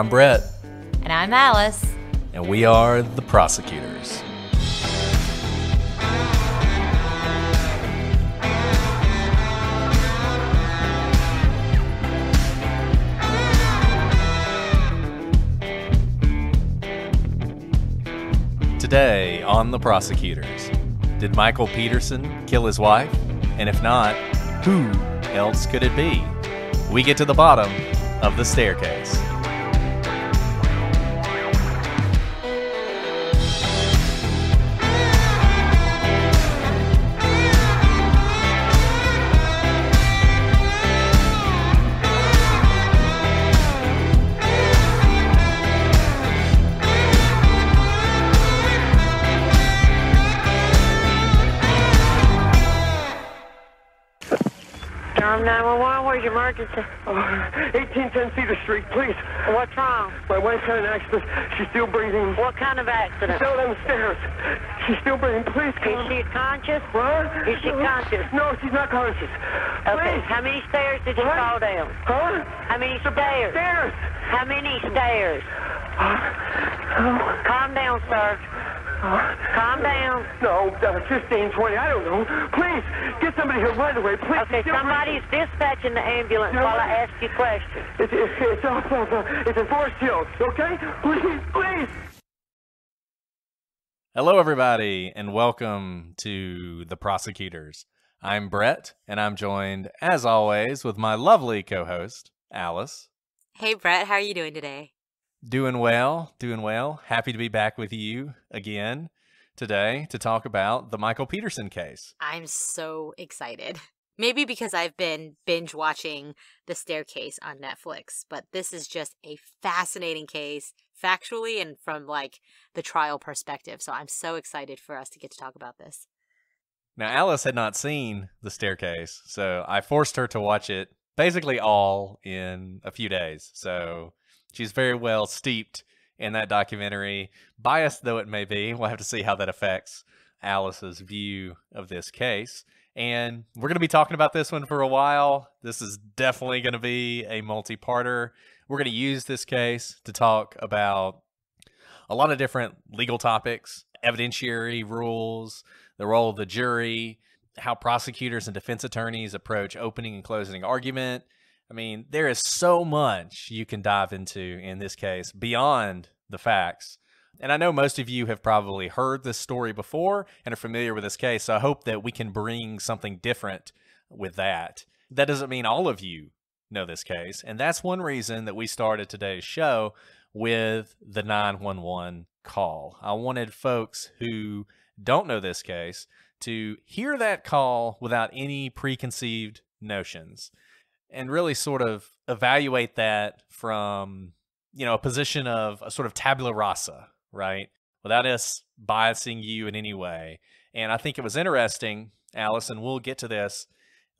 I'm Brett, And I'm Alice. and we are the prosecutors. Today on The Prosecutors, did Michael Peterson kill his wife? And if not, who else could it be? We get to the bottom of the staircase. Where's your emergency? Oh, 1810 Cedar Street, please. What's wrong? My wife's had an accident. She's still breathing. What kind of accident? Down on the stairs. She's still breathing. Please Is she conscious? What? Is she conscious? No, she's not conscious. Okay, Please. how many stairs did you What? fall down? Huh? How many stairs? Stairs. How many stairs? Uh, Calm down, sir. Calm down. No, uh, 15, 20, I don't know. Please, get somebody here right away. Please. Okay, She's still somebody's dispatching the ambulance No. while I ask you questions. It's, it's, it's off of, uh, it's in Forest Hills, okay? Please, please. Hello, everybody, and welcome to The Prosecutors. I'm Brett, and I'm joined, as always, with my lovely co host, Alice. Hey, Brett, how are you doing today? Doing well, doing well. Happy to be back with you again today to talk about the Michael Peterson case. I'm so excited. Maybe because I've been binge watching The Staircase on Netflix, but this is just a fascinating case, factually and from like the trial perspective. So I'm so excited for us to get to talk about this. Now, Alice had not seen The Staircase, so I forced her to watch it basically all in a few days. So she's very well steeped in that documentary. Biased though it may be, we'll have to see how that affects Alice's view of this case. And we're going to be talking about this one for a while. This is definitely going to be a multi parter. We're going to use this case to talk about a lot of different legal topics, evidentiary rules, the role of the jury, how prosecutors and defense attorneys approach opening and closing argument. I mean, there is so much you can dive into in this case beyond the facts. And I know most of you have probably heard this story before and are familiar with this case, so I hope that we can bring something different with that. That doesn't mean all of you know this case, and that's one reason that we started today's show with the 911 call. I wanted folks who don't know this case to hear that call without any preconceived notions and really sort of evaluate that from you know a position of a sort of tabula rasa right? Without us biasing you in any way. And i think it was interesting Allison. we'll get to this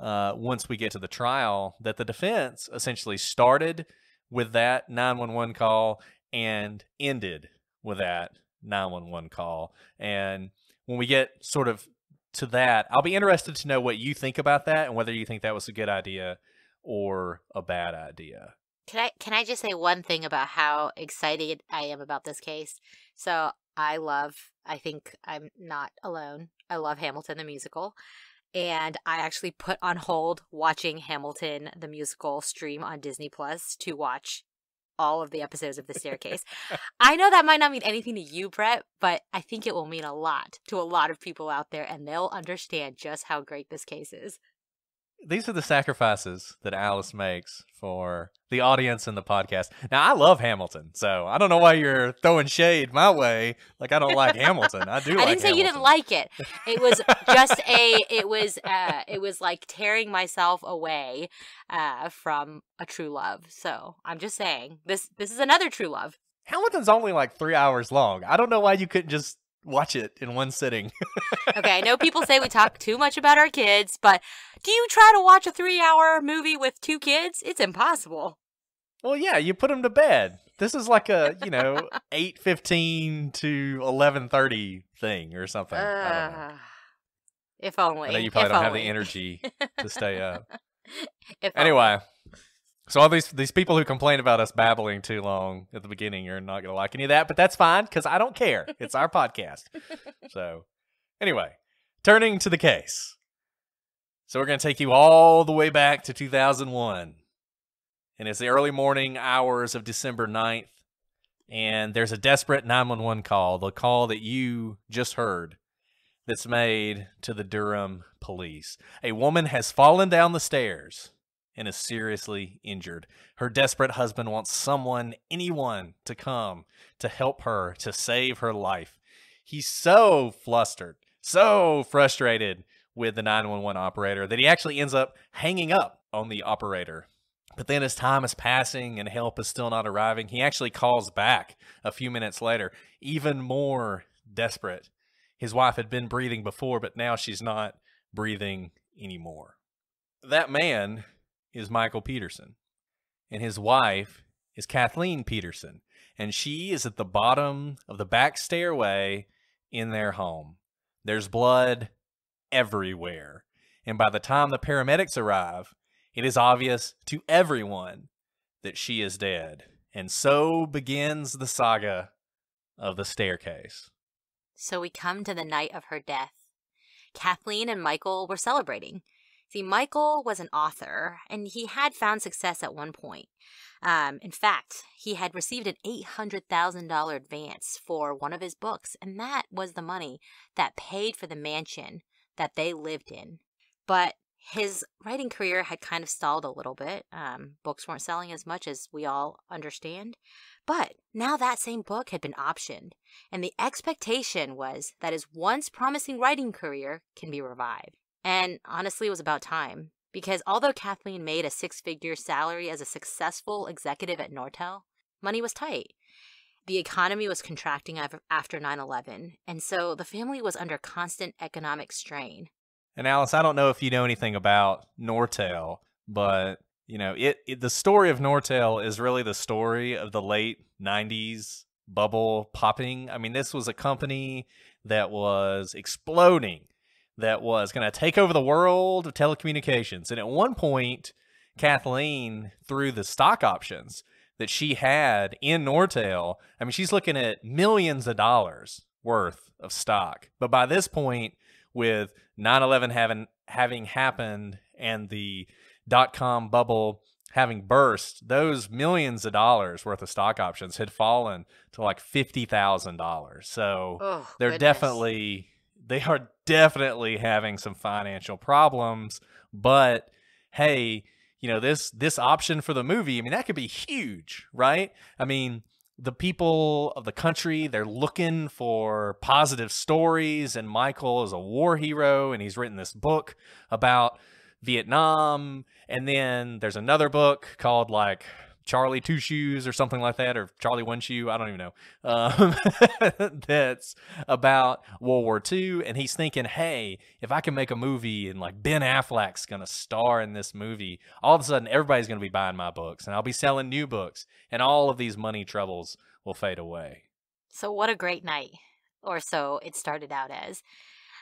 uh, once we get to the trial that the defense essentially started with that 911 call and ended with that 911 call. And when we get sort of to that i'll be interested to know what you think about that and whether you think that was a good idea or a bad idea. Can I can I just say one thing about how excited I am about this case? So I love I think I'm not alone. I love Hamilton the musical. And I actually put on hold watching Hamilton the musical stream on Disney Plus to watch all of the episodes of The Staircase. I know that might not mean anything to you, Brett, but I think it will mean a lot to a lot of people out there and they'll understand just how great this case is. These are the sacrifices that Alice makes for the audience and the podcast. Now, I love Hamilton, so I don't know why you're throwing shade my way. Like I don't like Hamilton. I do. I like didn't say you didn't like it. It was just a. It was. Uh. It was like tearing myself away, uh, from a true love. So I'm just saying this. This is another true love. Hamilton's only like three hours long. I don't know why you couldn't just watch it in one sitting. Okay, I know people say we talk too much about our kids, but do you try to watch a three-hour movie with two kids? It's impossible. well, yeah, you put them to bed. This is like a you know eight fifteen to eleven thirty thing or something. I don't know. Uh, if only. I know you probably if don't have the energy to stay up. If only. So all these these people who complain about us babbling too long at the beginning you're not going to like any of that, but that's fine because I don't care. It's our podcast. So anyway, turning to the case. So we're going to take you all the way back to 2001. And it's the early morning hours of December 9th. And there's a desperate 911 call, the call that you just heard, that's made to the Durham police. A woman has fallen down the stairs and is seriously injured. Her desperate husband wants someone, anyone, to come to help her to save her life. He's so flustered, so frustrated with the 911 operator that he actually ends up hanging up on the operator. But then, as time is passing and help is still not arriving, he actually calls back a few minutes later, even more desperate. His wife had been breathing before, but now she's not breathing anymore. That man is Michael Peterson, and his wife is Kathleen Peterson, and she is at the bottom of the back stairway in their home. There's blood everywhere, and by the time the paramedics arrive, it is obvious to everyone that she is dead. And so begins the saga of the staircase. So we come to the night of her death. Kathleen and Michael were celebrating. See, Michael was an author, and he had found success at one point. Um, in fact, he had received an $800,000 advance for one of his books, and that was the money that paid for the mansion that they lived in. But his writing career had kind of stalled a little bit. Um, books weren't selling as much as we all understand. But now that same book had been optioned, and the expectation was that his once promising writing career can be revived. And honestly, it was about time. Because although Kathleen made a six figure salary as a successful executive at Nortel, money was tight. The economy was contracting after 9 11, and so the family was under constant economic strain. And Alice, I don't know if you know anything about Nortel, but you know, it, it the story of Nortel is really the story of the late 90s bubble popping. I mean, this was a company that was exploding that was going to take over the world of telecommunications. And at one point, Kathleen, through the stock options that she had in Nortel, I mean, she's looking at millions of dollars worth of stock. But by this point, with 9/11 having having happened and the dot com bubble having burst, those millions of dollars worth of stock options had fallen to like fifty thousand dollars. So oh, they're goodness. definitely they are definitely having some financial problems. But hey, you know this this option for the movie, I mean that could be huge, right? I mean the people of the country they're looking for positive stories and michael is a war hero and he's written this book about vietnam and then there's another book called like charlie two shoes or something like that or charlie one shoe i don't even know um, that's about world war ii and he's thinking hey if i can make a movie and like ben affleck's gonna star in this movie all of a sudden everybody's gonna be buying my books and i'll be selling new books and all of these money troubles will fade away So, what a great night, or so it started out as.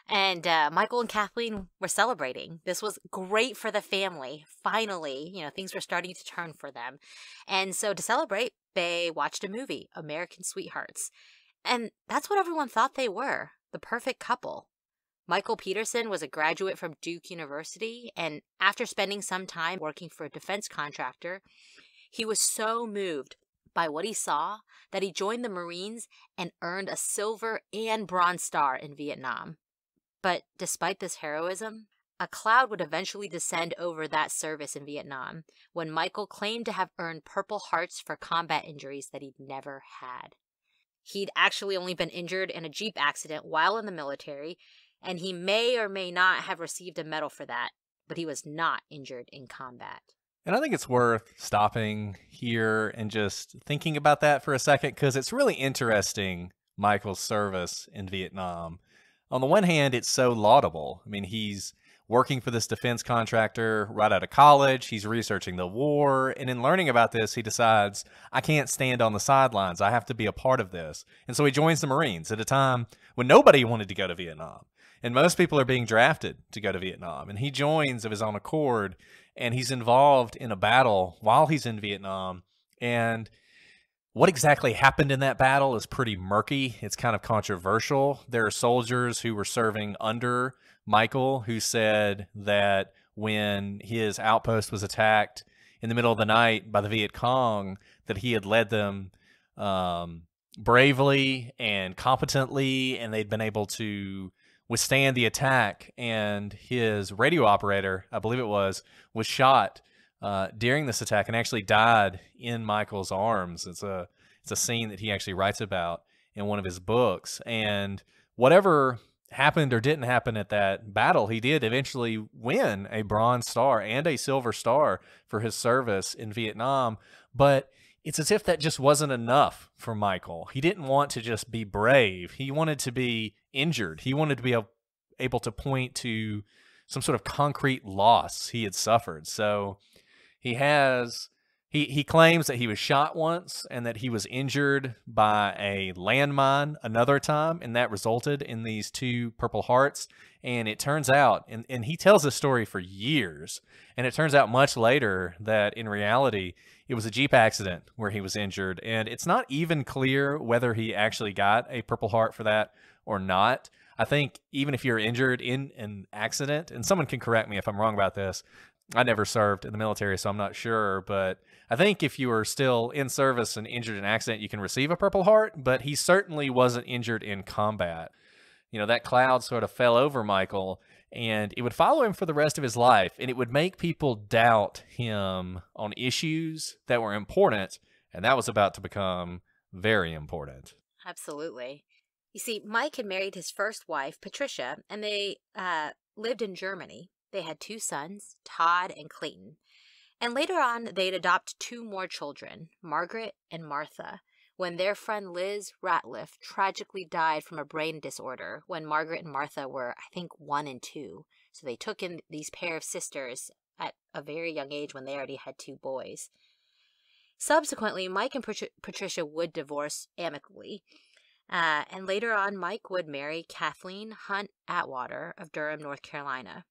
And uh, Michael and Kathleen were celebrating. This was great for the family. Finally, you know, things were starting to turn for them. And so, to celebrate, they watched a movie, American Sweethearts. And that's what everyone thought they were the perfect couple. Michael Peterson was a graduate from Duke University, and after spending some time working for a defense contractor, he was so moved by what he saw that he joined the Marines and earned a silver and bronze star in Vietnam. But despite this heroism, a cloud would eventually descend over that service in Vietnam when Michael claimed to have earned Purple Hearts for combat injuries that he'd never had. He'd actually only been injured in a Jeep accident while in the military, and he may or may not have received a medal for that, but he was not injured in combat. And I think it's worth stopping here and just thinking about that for a second because it's really interesting, Michael's service in Vietnam. On the one hand, it's so laudable. I mean, he's working for this defense contractor right out of college. He's researching the war. And in learning about this, he decides, I can't stand on the sidelines. I have to be a part of this. And so he joins the Marines at a time when nobody wanted to go to Vietnam. And most people are being drafted to go to Vietnam. And he joins of his own accord and he's involved in a battle while he's in Vietnam. And what exactly happened in that battle is pretty murky. It's kind of controversial. There are soldiers who were serving under Michael who said that when his outpost was attacked in the middle of the night by the Viet Cong, that he had led them um, bravely and competently, and they'd been able to withstand the attack. And his radio operator, I believe it was, was shot uh, during this attack and actually died in Michael's arms. It's a it's a scene that he actually writes about in one of his books. And whatever happened or didn't happen at that battle, he did eventually win a Bronze Star and a Silver Star for his service in Vietnam. But it's as if that just wasn't enough for Michael. He didn't want to just be brave. He wanted to be injured. He wanted to be able to point to some sort of concrete loss he had suffered. So he has he he claims that he was shot once and that he was injured by a landmine another time, and that resulted in these two Purple Hearts. And it turns out, and, and he tells this story for years, and it turns out much later that in reality it was a Jeep accident where he was injured, and it's not even clear whether he actually got a Purple Heart for that or not. I think even if you're injured in an accident, and someone can correct me if I'm wrong about this, I never served in the military, so I'm not sure. But I think if you were still in service and injured in an accident, you can receive a Purple Heart. But he certainly wasn't injured in combat. You know, that cloud sort of fell over Michael, and it would follow him for the rest of his life, and it would make people doubt him on issues that were important, and that was about to become very important. Absolutely. You see, Mike had married his first wife, Patricia, and they uh, lived in Germany. They had two sons, Todd and Clayton. And later on, they'd adopt two more children, Margaret and Martha, when their friend Liz Ratliff tragically died from a brain disorder when Margaret and Martha were, I think, one and two. So they took in these pair of sisters at a very young age when they already had two boys. Subsequently, Mike and Patricia would divorce amicably. Uh, and later on, Mike would marry Kathleen Hunt Atwater of Durham, North Carolina.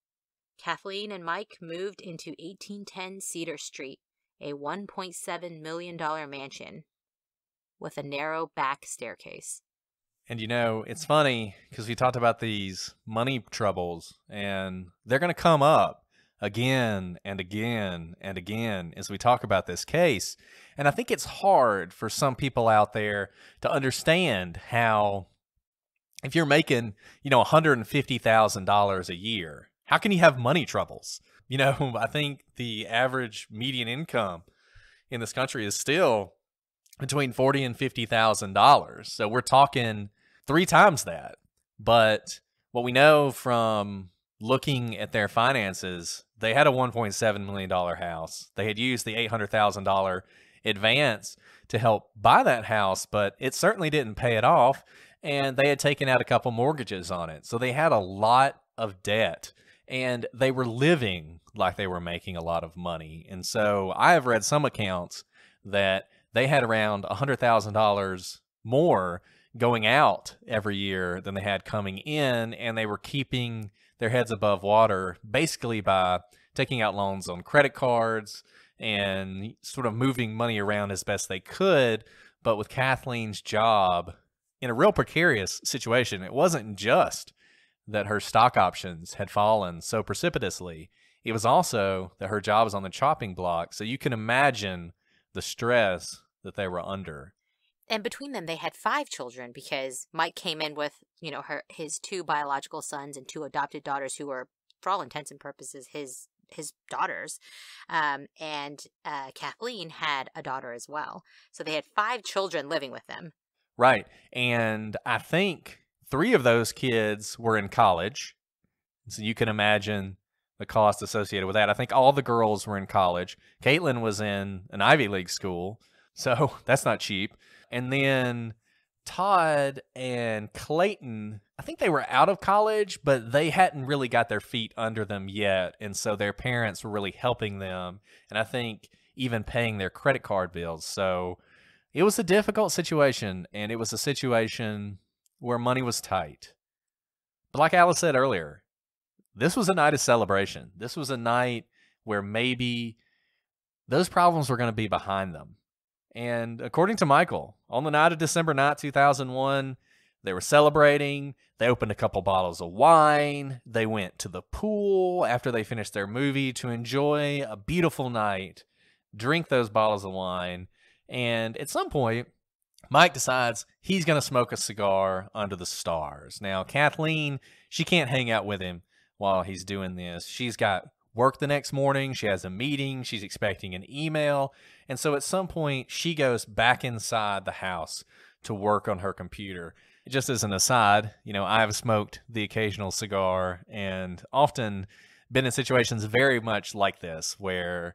Kathleen and Mike moved into 1810 Cedar Street, a $1.7 million mansion with a narrow back staircase. And you know, it's funny because we talked about these money troubles, and they're going to come up again and again and again as we talk about this case. And I think it's hard for some people out there to understand how, if you're making, you know, $150,000 a year, how can you have money troubles? You know, I think the average median income in this country is still between forty and fifty thousand dollars. So we're talking three times that. But what we know from looking at their finances, they had a one point seven million dollar house. They had used the eight hundred thousand dollar advance to help buy that house, but it certainly didn't pay it off. And they had taken out a couple mortgages on it. So they had a lot of debt and they were living like they were making a lot of money. And so I have read some accounts that they had around $100,000 more going out every year than they had coming in, and they were keeping their heads above water basically by taking out loans on credit cards and sort of moving money around as best they could. But with Kathleen's job in a real precarious situation, it wasn't just that her stock options had fallen so precipitously. It was also that her job was on the chopping block. So you can imagine the stress that they were under. And between them, they had five children because Mike came in with, you know, her his two biological sons and two adopted daughters who were, for all intents and purposes, his his daughters. Um, and uh, Kathleen had a daughter as well. So they had five children living with them. Right. And I think three of those kids were in college. So you can imagine the cost associated with that. I think all the girls were in college. Caitlin was in an Ivy League school, so that's not cheap. And then Todd and Clayton, I think they were out of college, but they hadn't really got their feet under them yet. And so their parents were really helping them. And I think even paying their credit card bills. So it was a difficult situation. And it was a situation where money was tight. But like Alice said earlier, this was a night of celebration. This was a night where maybe those problems were going to be behind them. And according to Michael, on the night of December 9th, 2001, they were celebrating. They opened a couple bottles of wine. They went to the pool after they finished their movie to enjoy a beautiful night, drink those bottles of wine. And at some point, Mike decides he's going to smoke a cigar under the stars. Now, Kathleen, she can't hang out with him while he's doing this. She's got work the next morning. She has a meeting. She's expecting an email. And so at some point, she goes back inside the house to work on her computer. Just as an aside, you know, I've smoked the occasional cigar and often been in situations very much like this where,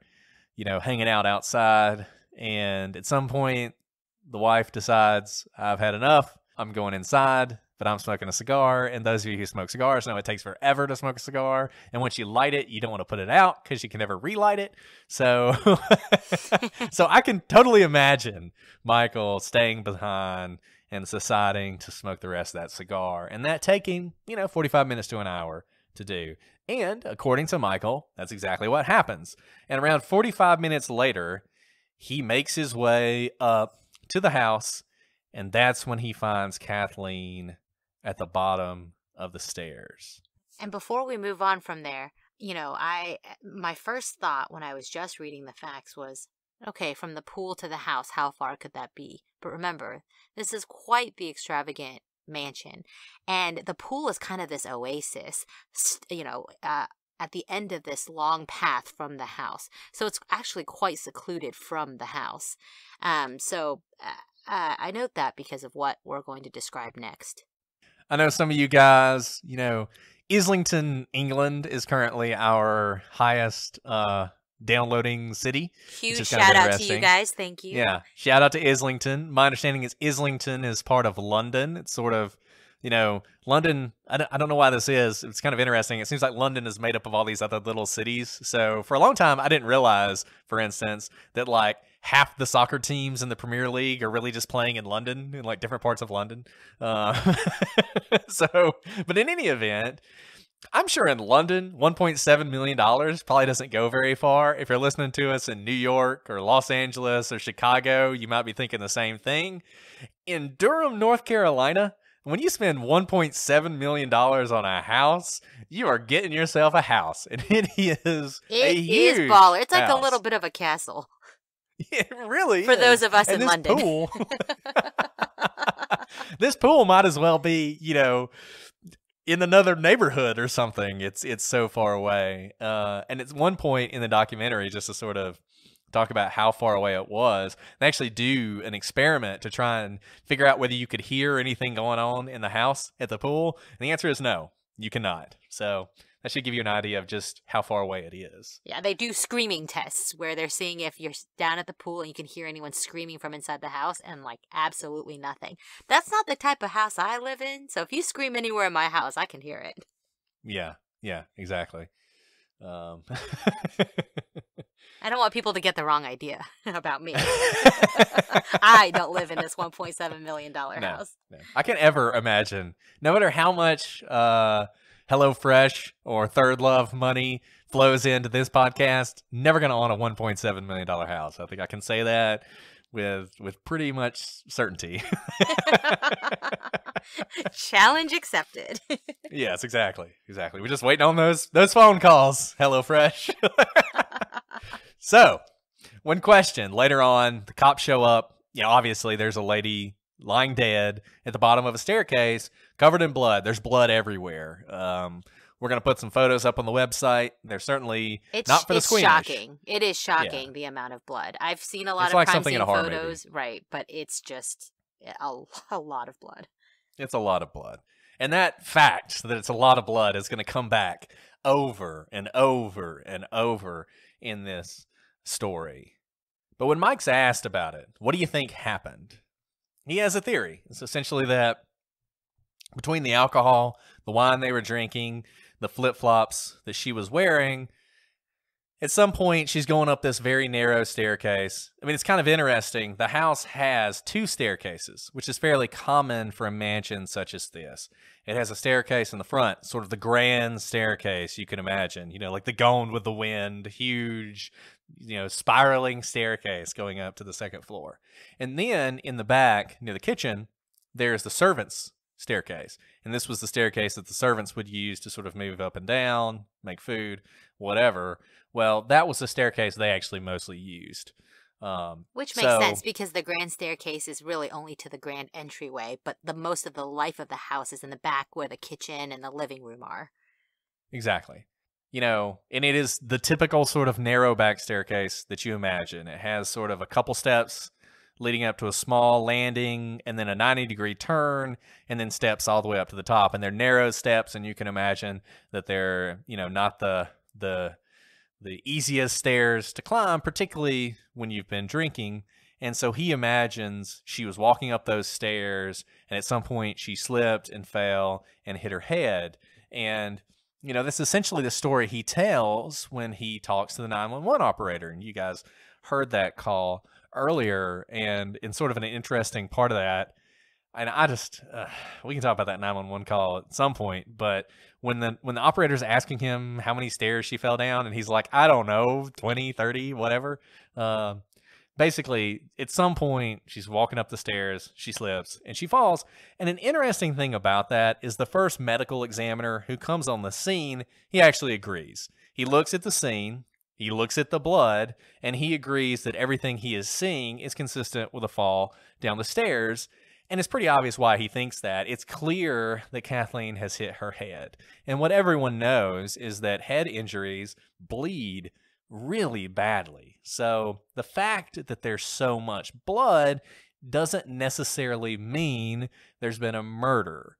you know, hanging out outside and at some point the wife decides I've had enough. I'm going inside, but I'm smoking a cigar. And those of you who smoke cigars know it takes forever to smoke a cigar. And once you light it, you don't want to put it out because you can never relight it. So, so I can totally imagine Michael staying behind and deciding to smoke the rest of that cigar, and that taking you know 45 minutes to an hour to do. And according to Michael, that's exactly what happens. And around 45 minutes later, he makes his way up to the house, and that's when he finds Kathleen at the bottom of the stairs. And before we move on from there, you know, I my first thought when I was just reading the facts was, okay, from the pool to the house, how far could that be? But remember, this is quite the extravagant mansion, and the pool is kind of this oasis, you know, uh, at the end of this long path from the house. So it's actually quite secluded from the house. Um, so uh, uh, I note that because of what we're going to describe next. I know some of you guys, you know, Islington, England is currently our highest uh, downloading city. Huge shout out to you guys. Thank you. Yeah. Shout out to Islington. My understanding is Islington is part of London. It's sort of, you know, London. I don't, I don't know why this is. It's kind of interesting. It seems like London is made up of all these other little cities. So for a long time, I didn't realize, for instance, that like half the soccer teams in the Premier League are really just playing in London, in like different parts of London. Uh, so, but in any event, I'm sure in London, $1.7 million probably doesn't go very far. If you're listening to us in New York or Los Angeles or Chicago, you might be thinking the same thing. In Durham, North Carolina, when you spend $1.7 million on a house, you are getting yourself a house. And it is it a huge is baller. It's like house. a little bit of a castle. It really For is. those of us And in this London. Pool, this pool might as well be, you know, in another neighborhood or something. It's it's so far away. Uh, and it's one point in the documentary just to sort of talk about how far away it was. They actually do an experiment to try and figure out whether you could hear anything going on in the house at the pool. And the answer is no, you cannot. So that should give you an idea of just how far away it is. Yeah, they do screaming tests where they're seeing if you're down at the pool and you can hear anyone screaming from inside the house and like absolutely nothing. That's not the type of house I live in. So if you scream anywhere in my house, I can hear it. Yeah, yeah, exactly. Um, I don't want people to get the wrong idea about me. I don't live in this $1.7 million no, house. no. I can ever imagine, no matter how much uh, HelloFresh or Third Love money flows into this podcast, never going to own a $1.7 million house. I think I can say that with with pretty much certainty. Challenge accepted. yes, exactly, exactly. We're just waiting on those those phone calls. Hello Fresh. so, one question later on, the cops show up. You know, obviously, there's a lady lying dead at the bottom of a staircase, covered in blood. There's blood everywhere. Um, we're gonna put some photos up on the website. They're certainly It's, not for the squeamish. it's shocking. It is shocking the amount of blood. I've seen a lot It's of like crime scene horror movie. photos, right? But it's just a, a lot of blood. It's a lot of blood. And that fact that it's a lot of blood is going to come back over and over and over in this story. But when Mike's asked about it, what do you think happened? He has a theory. It's essentially that between the alcohol, the wine they were drinking, the flip flops that she was wearing, At some point, she's going up this very narrow staircase. I mean, it's kind of interesting. The house has two staircases, which is fairly common for a mansion such as this. It has a staircase in the front, sort of the grand staircase you can imagine, you know, like the Gone with the Wind, huge, you know, spiraling staircase going up to the second floor. And then in the back, near the kitchen, there's the servants' staircase. And this was the staircase that the servants would use to sort of move up and down, make food, whatever. Well, that was the staircase they actually mostly used. Um, Which makes so- sense because the grand staircase is really only to the grand entryway, but the most of the life of the house is in the back where the kitchen and the living room are. Exactly. You know, and it is the typical sort of narrow back staircase that you imagine. It has sort of a couple steps leading up to a small landing and then a 90 degree turn and then steps all the way up to the top. And they're narrow steps and you can imagine that they're, you know, not the the the easiest stairs to climb, particularly when you've been drinking. And so he imagines she was walking up those stairs and at some point she slipped and fell and hit her head. And you know, that's essentially the story he tells when he talks to the 911 operator. And you guys heard that call earlier. And in sort of an interesting part of that, and I just, uh, we can talk about that 911 call at some point, but when the when the operator's asking him how many stairs she fell down, and he's like, I don't know, 20, 30, whatever. Uh, basically, at some point, she's walking up the stairs, she slips, and she falls. And an interesting thing about that is the first medical examiner who comes on the scene, he actually agrees. He looks at the scene, he looks at the blood, and he agrees that everything he is seeing is consistent with a fall down the stairs. And it's pretty obvious why he thinks that. It's clear that Kathleen has hit her head. And what everyone knows is that head injuries bleed really badly. So the fact that there's so much blood doesn't necessarily mean there's been a murder.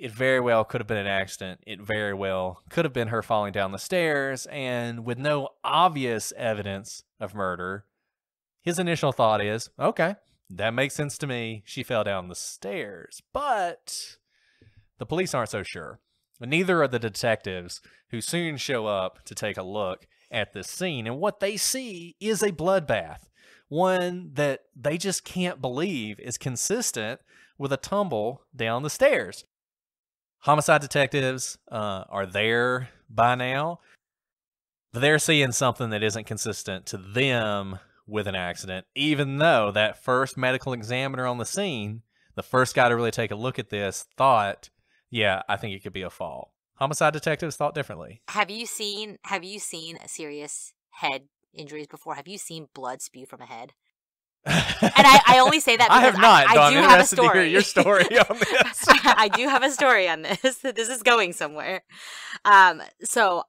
It very well could have been an accident. It very well could have been her falling down the stairs. And with no obvious evidence of murder, his initial thought is okay, that makes sense to me. She fell down the stairs. But the police aren't so sure. Neither are the detectives who soon show up to take a look at this scene. And what they see is a bloodbath, one that they just can't believe is consistent with a tumble down the stairs. Homicide detectives uh, are there by now. They're seeing something that isn't consistent to them with an accident, even though that first medical examiner on the scene, the first guy to really take a look at this, thought, yeah, I think it could be a fall. Homicide detectives thought differently. Have you seen have you seen serious head injuries before? Have you seen blood spew from a head? And I, I only say that I because have not. I, I do have a interested to hear story. your story on this. I do have a story on this. This is going somewhere. Um, so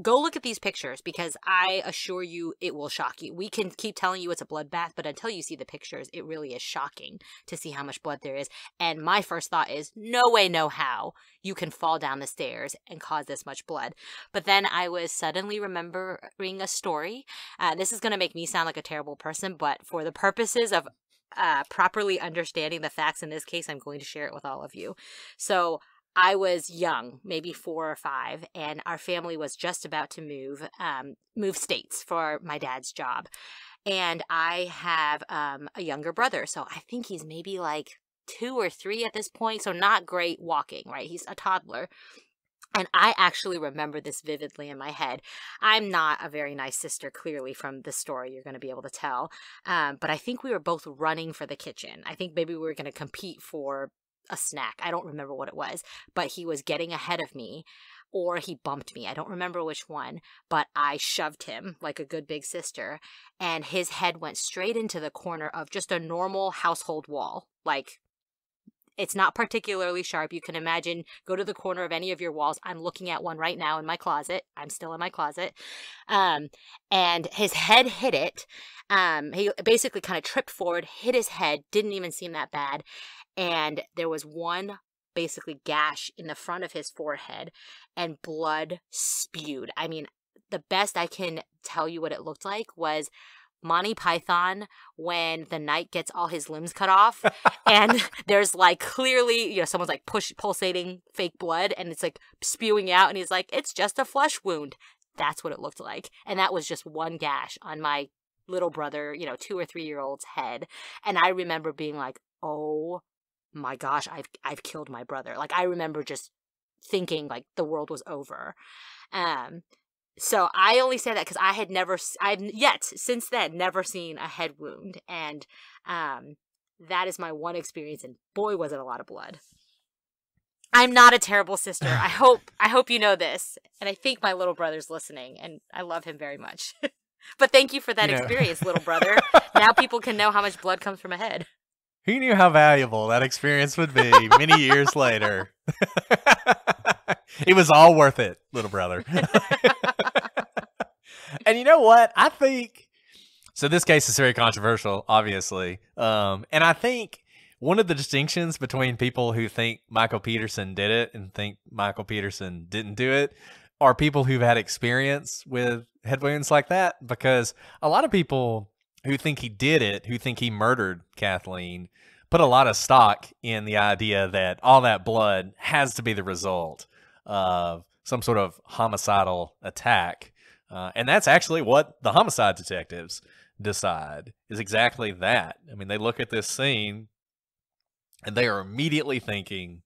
go look at these pictures because I assure you it will shock you. We can keep telling you it's a bloodbath, but until you see the pictures, it really is shocking to see how much blood there is. And my first thought is, no way, no how you can fall down the stairs and cause this much blood. But then I was suddenly remembering a story. Uh, this is going to make me sound like a terrible person, but for the purposes of uh, properly understanding the facts in this case, I'm going to share it with all of you. So I was young, maybe four or five, and our family was just about to move, um, move states for my dad's job. And I have um, a younger brother, so I think he's maybe like two or three at this point, so not great walking, right? He's a toddler. And I actually remember this vividly in my head. I'm not a very nice sister, clearly, from the story you're going to be able to tell. Um, but I think we were both running for the kitchen. I think maybe we were going to compete for a snack. I don't remember what it was, but he was getting ahead of me or he bumped me. I don't remember which one, but I shoved him like a good big sister and his head went straight into the corner of just a normal household wall. Like it's not particularly sharp. You can imagine, go to the corner of any of your walls. I'm looking at one right now in my closet. I'm still in my closet. Um, and his head hit it. Um, he basically kind of tripped forward, hit his head, didn't even seem that bad. And there was one basically gash in the front of his forehead and blood spewed. I mean, the best I can tell you what it looked like was Monty Python when the knight gets all his limbs cut off and there's like clearly, you know, someone's like push pulsating fake blood and it's like spewing out and he's like, it's just a flesh wound. that's what it looked like. And that was just one gash on my little brother, you know, two or three year old's head. And I remember being like, oh my gosh, I've I've killed my brother. Like I remember just thinking like the world was over. Um so I only say that because I had never, I've yet since then never seen a head wound, and um, that is my one experience. And boy, was it a lot of blood. I'm not a terrible sister. I hope I hope you know this, and I think my little brother's listening, and I love him very much. but thank you for that You know- experience, little brother. now people can know how much blood comes from a head. Who knew how valuable that experience would be many years later? it was all worth it, little brother. and you know what? I think so. This case is very controversial, obviously, um, and I think one of the distinctions between people who think Michael Peterson did it and think Michael Peterson didn't do it are people who've had experience with head wounds like that. Because a lot of people who think he did it, who think he murdered Kathleen, put a lot of stock in the idea that all that blood has to be the result of some sort of homicidal attack. Uh, and that's actually what the homicide detectives decide is exactly that. I mean, they look at this scene and they are immediately thinking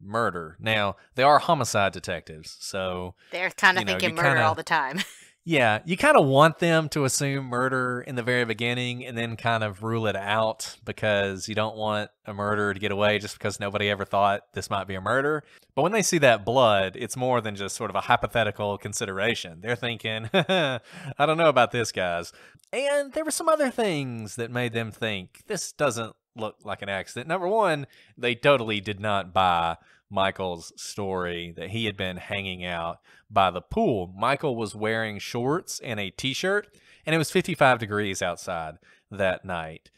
murder. Now, they are homicide detectives, so They're kind of You know, thinking murder kinda- all the time. yeah, you kind of want them to assume murder in the very beginning and then kind of rule it out because you don't want a murderer to get away just because nobody ever thought this might be a murder. But when they see that blood, it's more than just sort of a hypothetical consideration. They're thinking, I don't know about this, guys. And there were some other things that made them think this doesn't look like an accident. Number one, they totally did not buy Michael's story that he had been hanging out by the pool. Michael was wearing shorts and a t shirt, and it was 55 degrees outside that night.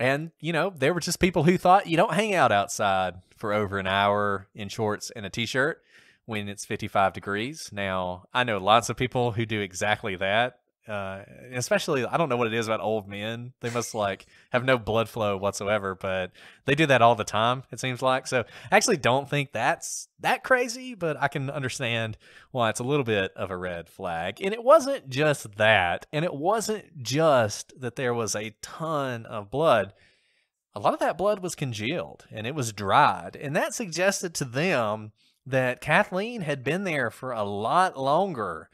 And, you know, there were just people who thought you don't hang out outside for over an hour in shorts and a t shirt when it's 55 degrees. Now, I know lots of people who do exactly that. Uh, especially, I don't know what it is about old men. They must like have no blood flow whatsoever, but they do that all the time. It seems like. So, I actually don't think that's that crazy, but I can understand why it's a little bit of a red flag. And it wasn't just that, and it wasn't just that there was a ton of blood. A lot of that blood was congealed and it was dried, and that suggested to them that Kathleen had been there for a lot longer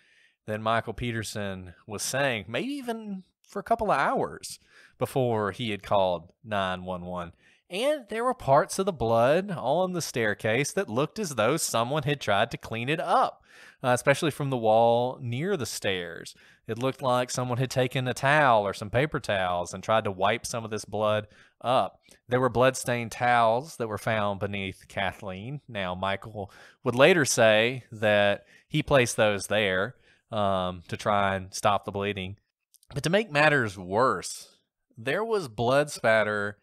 than Michael Peterson was saying, maybe even for a couple of hours before he had called 911. And there were parts of the blood on the staircase that looked as though someone had tried to clean it up, uh, especially from the wall near the stairs. It looked like someone had taken a towel or some paper towels and tried to wipe some of this blood up. There were blood-stained towels that were found beneath Kathleen. Now, Michael would later say that he placed those there um, to try and stop the bleeding. But to make matters worse, there was blood spatter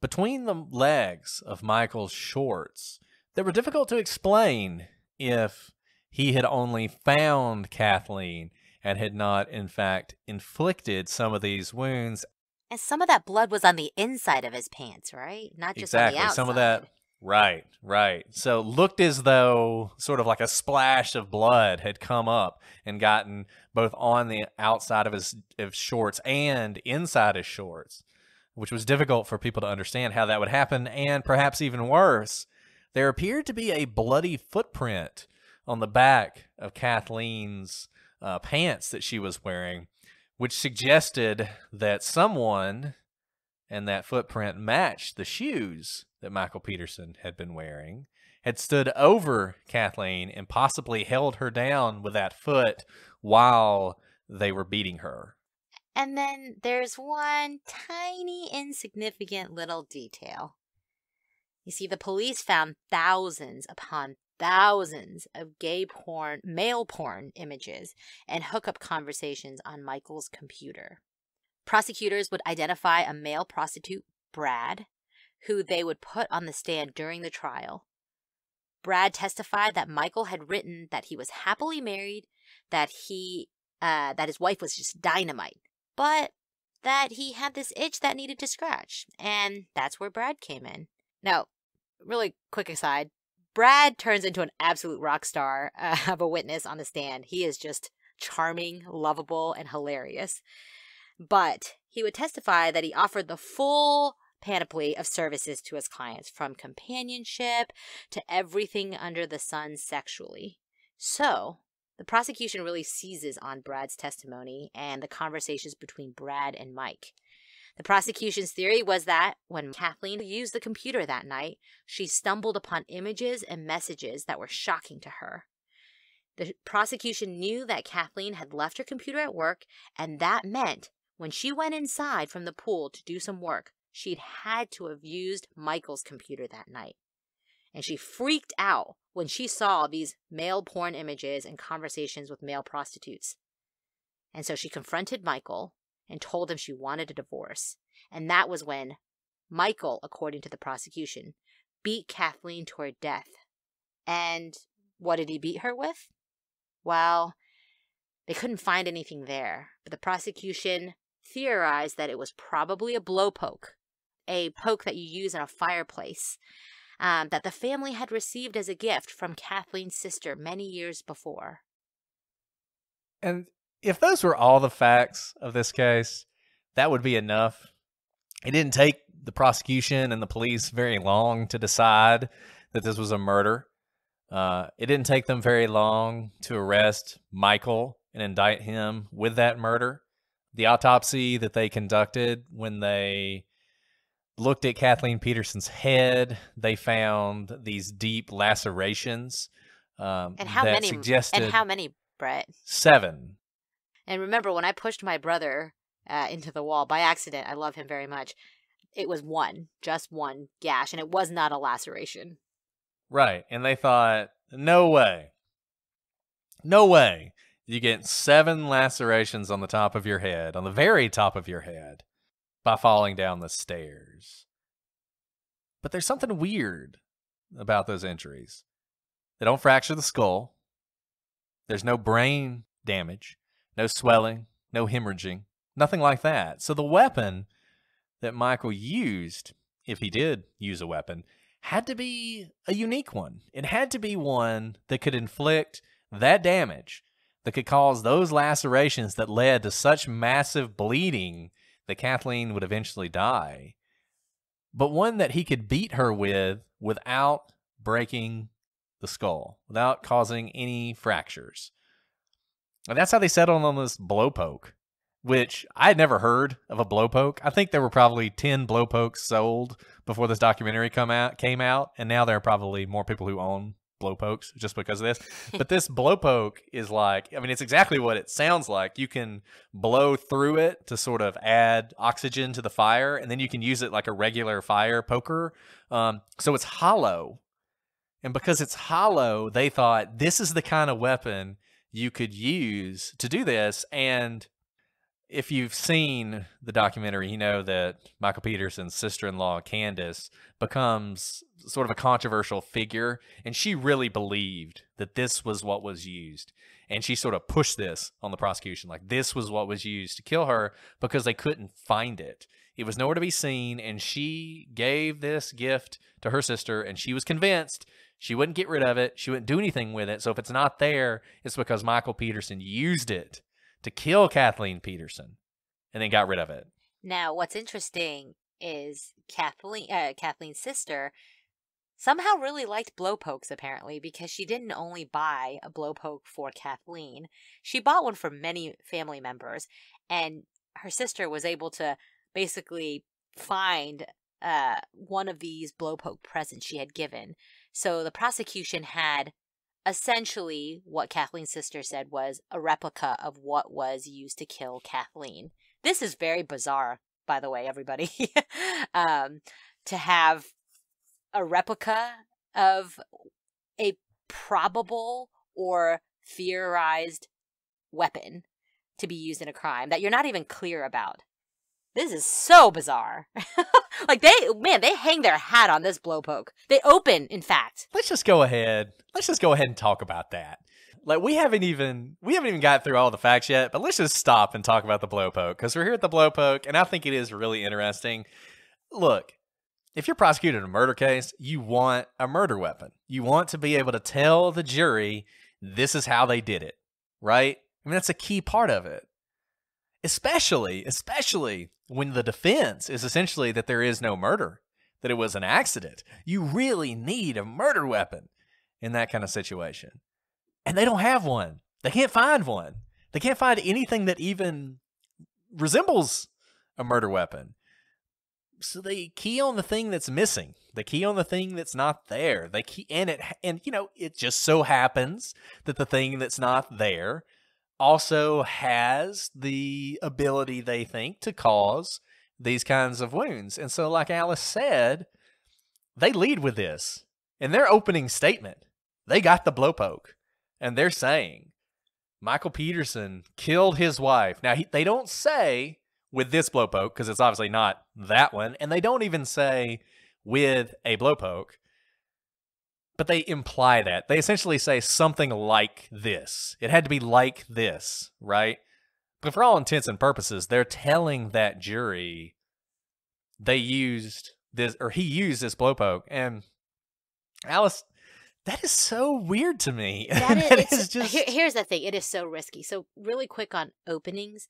between the legs of Michael's shorts that were difficult to explain if he had only found Kathleen and had not, in fact, inflicted some of these wounds. And some of that blood was on the inside of his pants, right? Not just exactly. on the outside. Some of that. Right, right. So looked as though sort of like a splash of blood had come up and gotten both on the outside of his of shorts and inside his shorts, which was difficult for people to understand how that would happen. And perhaps even worse, there appeared to be a bloody footprint on the back of Kathleen's uh, pants that she was wearing, which suggested that someone and that footprint matched the shoes that Michael Peterson had been wearing, had stood over Kathleen and possibly held her down with that foot while they were beating her. And then there's one tiny, insignificant little detail. You see, the police found thousands upon thousands of gay porn, male porn images and hookup conversations on Michael's computer. Prosecutors would identify a male prostitute, Brad, who they would put on the stand during the trial. Brad testified that Michael had written that he was happily married, that he uh, that his wife was just dynamite, but that he had this itch that needed to scratch, and that's where Brad came in. Now, really quick aside, Brad turns into an absolute rock star uh, of a witness on the stand. He is just charming, lovable, and hilarious. But he would testify that he offered the full panoply of services to his clients, from companionship to everything under the sun sexually. So, the prosecution really seizes on Brad's testimony and the conversations between Brad and Mike. The prosecution's theory was that when Kathleen used the computer that night, she stumbled upon images and messages that were shocking to her. The prosecution knew that Kathleen had left her computer at work, and that meant when she went inside from the pool to do some work, she'd had to have used Michael's computer that night. And she freaked out when she saw these male porn images and conversations with male prostitutes. And so she confronted Michael and told him she wanted a divorce. And that was when Michael, according to the prosecution, beat Kathleen to her death. And what did he beat her with? Well, they couldn't find anything there, but the prosecution theorized that it was probably a blowpoke, a poke that you use in a fireplace, um, that the family had received as a gift from Kathleen's sister many years before. And if those were all the facts of this case, that would be enough. It didn't take the prosecution and the police very long to decide that this was a murder. Uh, it didn't take them very long to arrest Michael and indict him with that murder. The autopsy that they conducted when they looked at Kathleen Peterson's head, they found these deep lacerations. Um, And how many? Suggested And how many, Brett? Seven. And remember, when I pushed my brother uh, into the wall by accident, I love him very much. It was one, just one gash, and it was not a laceration. Right. And they thought, no way. No way. You get seven lacerations on the top of your head, on the very top of your head, by falling down the stairs. But there's something weird about those injuries. They don't fracture the skull. There's no brain damage, no swelling, no hemorrhaging, nothing like that. So the weapon that Michael used, if he did use a weapon, had to be a unique one. It had to be one that could inflict that damage, that could cause those lacerations that led to such massive bleeding that Kathleen would eventually die, but one that he could beat her with without breaking the skull, without causing any fractures. And that's how they settled on this blowpoke, which I had never heard of a blowpoke. I think there were probably 10 blowpokes sold before this documentary come out came out, and now there are probably more people who own blowpokes just because of this. but this blowpoke is like, I mean, it's exactly what it sounds like. You can blow through it to sort of add oxygen to the fire, and then you can use it like a regular fire poker. Um, so it's hollow. And because it's hollow, they thought this is the kind of weapon you could use to do this. And if you've seen the documentary, you know that Michael Peterson's sister in law, Candace, becomes sort of a controversial figure. And she really believed that this was what was used. And she sort of pushed this on the prosecution like this was what was used to kill her because they couldn't find it. It was nowhere to be seen. And she gave this gift to her sister, and she was convinced she wouldn't get rid of it. She wouldn't do anything with it. So if it's not there, it's because Michael Peterson used it to kill Kathleen Peterson and then got rid of it. Now, what's interesting is Kathleen, uh, Kathleen's sister, somehow really liked blowpokes apparently because she didn't only buy a blowpoke for Kathleen, she bought one for many family members, and her sister was able to basically find uh, one of these blowpoke presents she had given. So the prosecution had essentially what Kathleen's sister said was a replica of what was used to kill Kathleen. This is very bizarre, by the way, everybody. um, to have a replica of a probable or theorized weapon to be used in a crime that you're not even clear about. This is so bizarre. like they, man, they hang their hat on this blowpoke. They open, in fact. Let's just go ahead. Let's just go ahead and talk about that. Like we haven't even we haven't even got through all the facts yet, but let's just stop and talk about the blowpoke because we're here at the blowpoke, and I think it is really interesting. Look, if you're prosecuting a murder case, you want a murder weapon. You want to be able to tell the jury this is how they did it, right? I mean, that's a key part of it. Especially, especially when the defense is essentially that there is no murder, that it was an accident. You really need a murder weapon in that kind of situation. And they don't have one. They can't find one. They can't find anything that even resembles a murder weapon. So they key on the thing that's missing. They key on the thing that's not there. They key and it and you know, it just so happens that the thing that's not there also has the ability they think to cause these kinds of wounds. And so like Alice said, they lead with this. In their opening statement, they got the blowpoke and they're saying Michael Peterson killed his wife. Now, he, they don't say with this blowpoke because it's obviously not that one, and they don't even say with a blowpoke, but they imply that. They essentially say something like this. It had to be like this, right? But for all intents and purposes, they're telling that jury they used this, or he used this blowpoke. And Alice that is so weird to me. That is, That just here- here's the thing. It is so risky. So really quick on openings.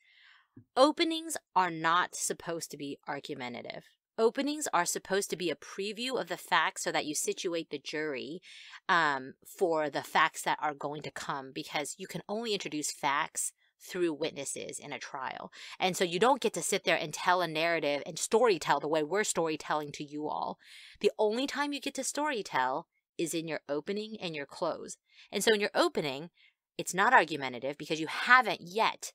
Openings are not supposed to be argumentative. Openings are supposed to be a preview of the facts so that you situate the jury um, for the facts that are going to come because you can only introduce facts through witnesses in a trial. And so you don't get to sit there and tell a narrative and story tell the way we're storytelling to you all. The only time you get to story tell is in your opening and your close. And so in your opening, it's not argumentative because you haven't yet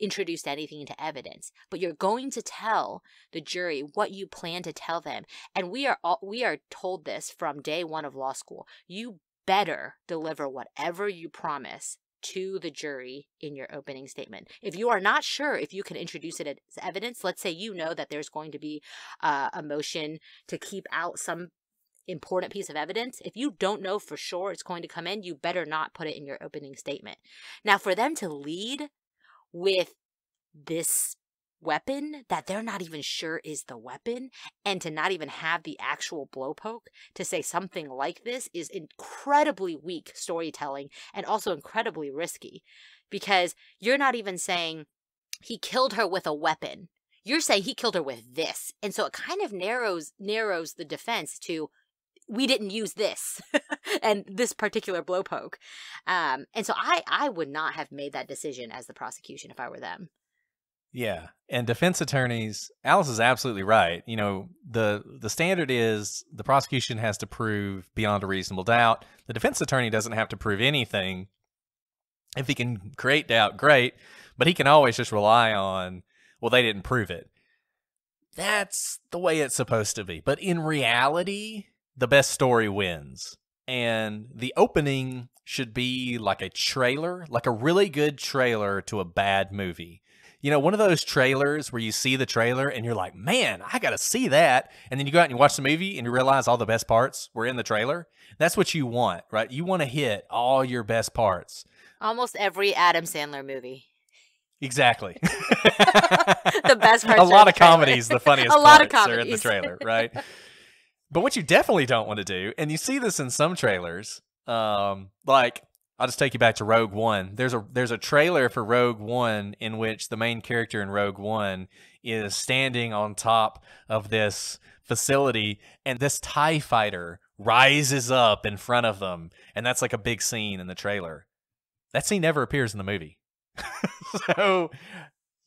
introduced anything into evidence, but you're going to tell the jury what you plan to tell them. And we are all, we are told this from day 1 of law school. You better deliver whatever you promise to the jury in your opening statement. If you are not sure if you can introduce it as evidence, let's say you know that there's going to be uh, a motion to keep out some important piece of evidence, if you don't know for sure it's going to come in, you better not put it in your opening statement. Now, for them to lead with this weapon that they're not even sure is the weapon and to not even have the actual blow poke to say something like this is incredibly weak storytelling and also incredibly risky. Because you're not even saying he killed her with a weapon. You're saying he killed her with this. And so it kind of narrows narrows the defense to we didn't use this and this particular blowpoke um and so i i would not have made that decision as the prosecution if i were them Yeah, and defense attorneys, Alice is absolutely right. You know, the the standard is the prosecution has to prove beyond a reasonable doubt. The defense attorney doesn't have to prove anything. If he can create doubt, great, but he can always just rely on, well, they didn't prove it. That's the way it's supposed to be. But in reality, the best story wins. And the opening should be like a trailer, like a really good trailer to a bad movie you know, one of those trailers where you see the trailer and you're like, man, I got to see that. And then you go out and you watch the movie and you realize all the best parts were in the trailer. That's what you want, right? You want to hit all your best parts. almost every adam sandler movie Exactly. the best parts a lot of comedies, the funniest A lot of comedies. are in the trailer, right? But what you definitely don't want to do, and you see this in some trailers, um, like I'll just take you back to Rogue One. There's a there's a trailer for Rogue One in which the main character in Rogue One is standing on top of this facility and this TIE fighter rises up in front of them. And that's like a big scene in the trailer. That scene never appears in the movie. so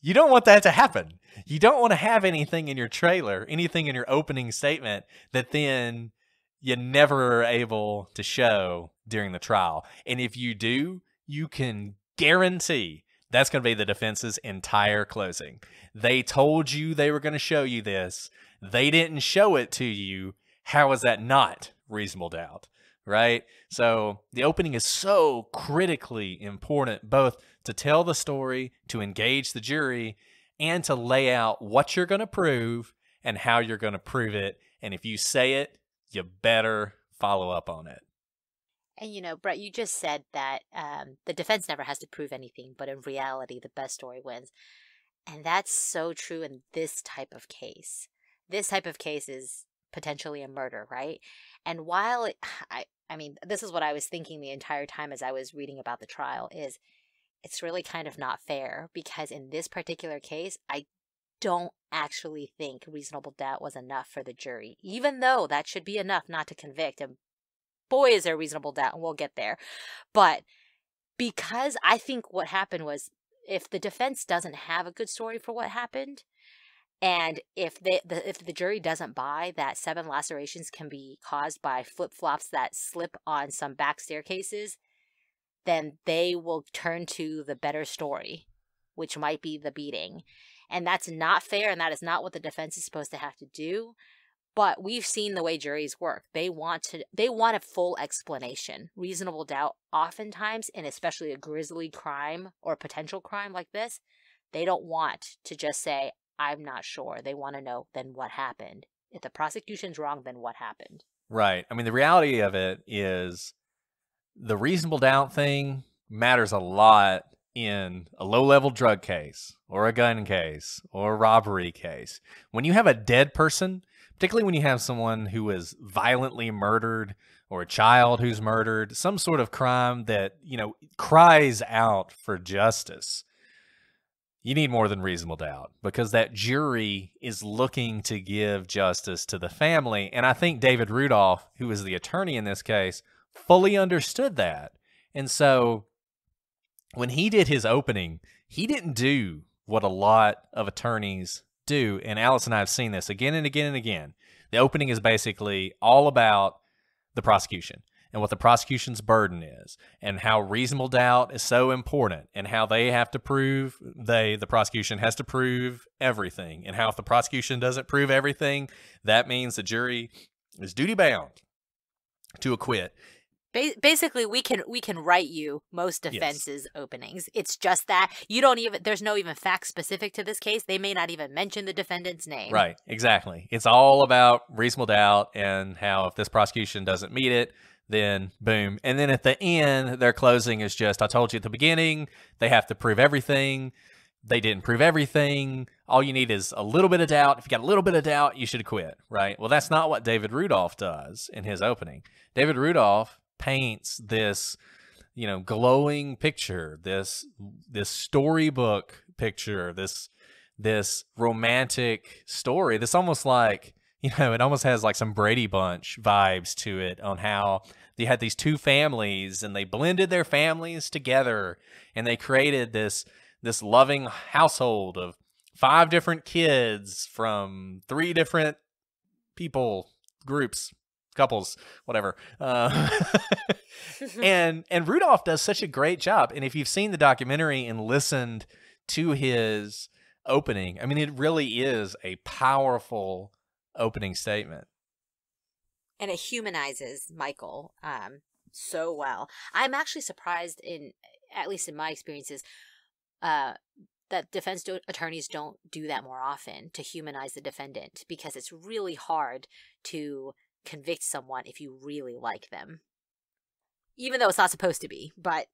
you don't want that to happen. You don't want to have anything in your trailer, anything in your opening statement that then you never are able to show during the trial. And if you do, you can guarantee that's going to be the defense's entire closing. They told you they were going to show you this. They didn't show it to you. How is that not reasonable doubt? Right? So the opening is so critically important, both to tell the story, to engage the jury, and to lay out what you're going to prove and how you're going to prove it. And if you say it, you better follow up on it. And you know, Brett, you just said that um, the defense never has to prove anything, but in reality, the best story wins. And that's so true in this type of case. This type of case is potentially a murder, right? And while it, I, I mean, this is what I was thinking the entire time as I was reading about the trial is it's really kind of not fair because in this particular case, I don't actually think reasonable doubt was enough for the jury, even though that should be enough not to convict. And boy, is there reasonable doubt, and we'll get there. But because I think what happened was if the defense doesn't have a good story for what happened, and if the, the if the jury doesn't buy that seven lacerations can be caused by flip flops that slip on some back staircases, then they will turn to the better story, which might be the beating. And that's not fair, and that is not what the defense is supposed to have to do. But we've seen the way juries work. They want to they want a full explanation. Reasonable doubt oftentimes, and especially a grisly crime or potential crime like this, they don't want to just say, I'm not sure. They want to know then what happened. If the prosecution's wrong, then what happened? Right. I mean, the reality of it is the reasonable doubt thing matters a lot in a low level drug case or a gun case or a robbery case. When you have a dead person, particularly when you have someone who is violently murdered or a child who's murdered, some sort of crime that, you know, cries out for justice you need more than reasonable doubt because that jury is looking to give justice to the family. And I think David Rudolph, who is the attorney in this case, fully understood that. And so when he did his opening, he didn't do what a lot of attorneys do. And Alice and I have seen this again and again and again. The opening is basically all about the prosecution and what the prosecution's burden is and how reasonable doubt is so important and how they have to prove they the prosecution has to prove everything. And how if the prosecution doesn't prove everything that means the jury is duty bound to acquit. Basically we can we can write you most defenses yes. openings. It's just that you don't even there's no even fact specific to this case. They may not even mention the defendant's name. Right exactly. It's all about reasonable doubt and how if this prosecution doesn't meet it then boom. And then at the end, their closing is just I told you at the beginning, they have to prove everything. They didn't prove everything. All you need is a little bit of doubt. If you got a little bit of doubt, you should quit, right? Well, that's not what David Rudolph does in his opening. David Rudolph paints this, you know, glowing picture, this this storybook picture, this this romantic story. This almost like you know, it almost has like some Brady Bunch vibes to it on how they had these two families and they blended their families together and they created this this loving household of five different kids from three different people groups couples whatever uh, and and rudolph does such a great job. And if you've seen the documentary and listened to his opening i mean it really is a powerful opening statement and it humanizes Michael um, so well. I'm actually surprised in, at least in my experiences, uh, that defense do- attorneys don't do that more often to humanize the defendant because it's really hard to convict someone if you really like them. Even though it's not supposed to be, but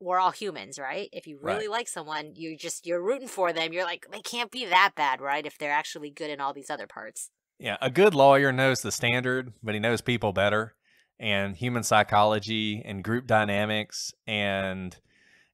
we're all humans, right? If you really right. like someone, you just you're rooting for them. You're like they can't be that bad, right? If they're actually good in all these other parts. Yeah, a good lawyer knows the standard, but he knows people better and human psychology and group dynamics. And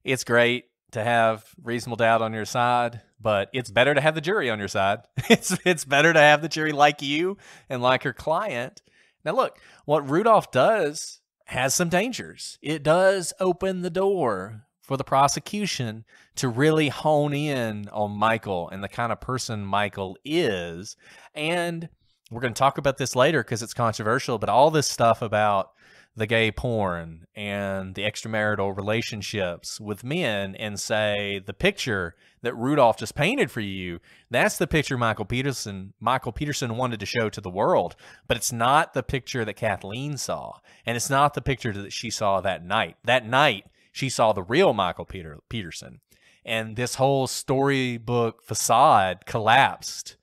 it's great to have reasonable doubt on your side, but it's better to have the jury on your side. It's it's better to have the jury like you and like your client. Now look, what Rudolph does has some dangers. It does open the door for the prosecution to really hone in on Michael and the kind of person Michael is. And we're going to talk about this later because it's controversial, but all this stuff about the gay porn and the extramarital relationships with men and say the picture that Rudolph just painted for you that's the picture Michael Peterson Michael Peterson wanted to show to the world but it's not the picture that Kathleen saw and it's not the picture that she saw that night that night she saw the real Michael Peter Peterson. And this whole storybook facade collapsed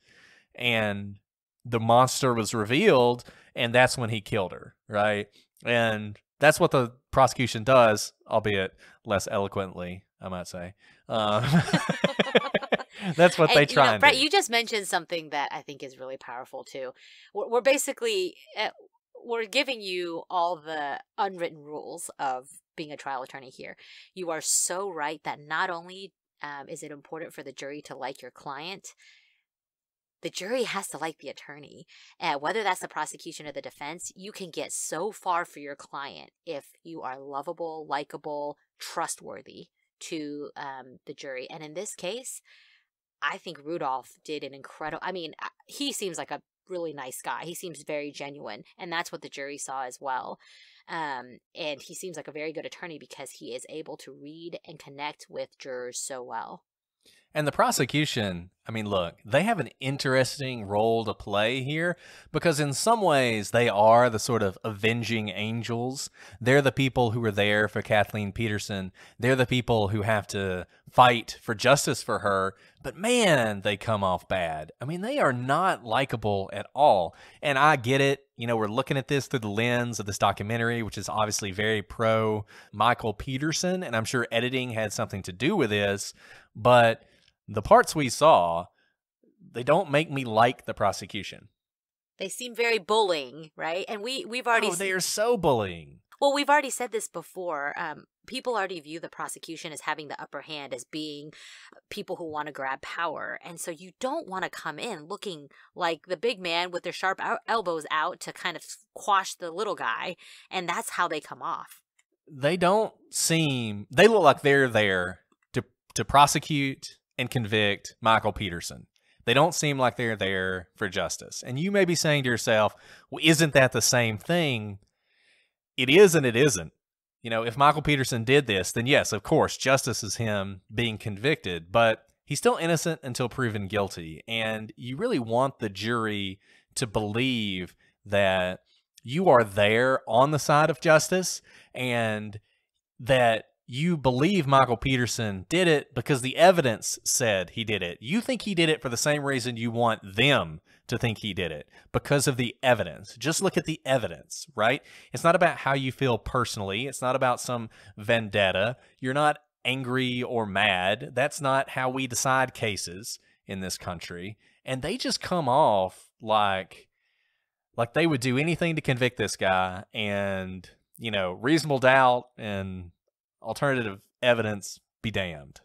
and the monster was revealed and that's when he killed her, right? And that's what the prosecution does, albeit less eloquently, I might say. Uh, that's what and, they try. You know, Brett, you just mentioned something that I think is really powerful too. We're, we're basically eh, we're giving you all the unwritten rules of being a trial attorney here. You are so right that not only um, is it important for the jury to like your client, the jury has to like the attorney. Whether that's the prosecution or the defense, you can get so far for your client if you are lovable, likable, trustworthy to um, the jury. And in this case, I think Rudolph did an incredible. I mean, he seems like a really nice guy. He seems very genuine, and that's what the jury saw as well. Um, and he seems like a very good attorney because he is able to read and connect with jurors so well. And the prosecution, I mean, look, they have an interesting role to play here because, in some ways, they are the sort of avenging angels. They're the people who are there for Kathleen Peterson. They're the people who have to fight for justice for her. But man, they come off bad. I mean, they are not likable at all. And I get it. You know, we're looking at this through the lens of this documentary, which is obviously very pro Michael Peterson. And I'm sure editing had something to do with this. But the parts we saw, they don't make me like the prosecution. They seem very bullying, right? And we we've already oh, they are so bullying. Well, we've already said this before. Um, people already view the prosecution as having the upper hand, as being people who want to grab power. And so you don't want to come in looking like the big man with their sharp elbows out to kind of quash the little guy. And that's how they come off. They don't seem, they look like they're there to, to prosecute and convict Michael Peterson. They don't seem like they're there for justice. And you may be saying to yourself, well, isn't that the same thing? It is and it isn't. You know, if Michael Peterson did this, then yes, of course, justice is him being convicted, but he's still innocent until proven guilty. And you really want the jury to believe that you are there on the side of justice and that you believe Michael Peterson did it because the evidence said he did it. You think he did it for the same reason you want them to think he did it because of the evidence. Just look at the evidence, right? It's not about how you feel personally, it's not about some vendetta. You're not angry or mad. That's not how we decide cases in this country. And they just come off like like they would do anything to convict this guy and, you know, reasonable doubt and alternative evidence be damned.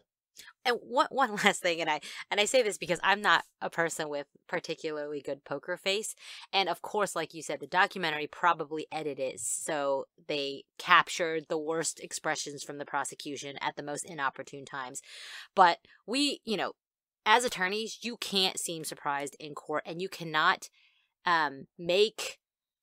And one one last thing, and I and I say this because I'm not a person with particularly good poker face, and of course, like you said, the documentary probably edited so they captured the worst expressions from the prosecution at the most inopportune times. But we, you know, as attorneys, you can't seem surprised in court, and you cannot um, make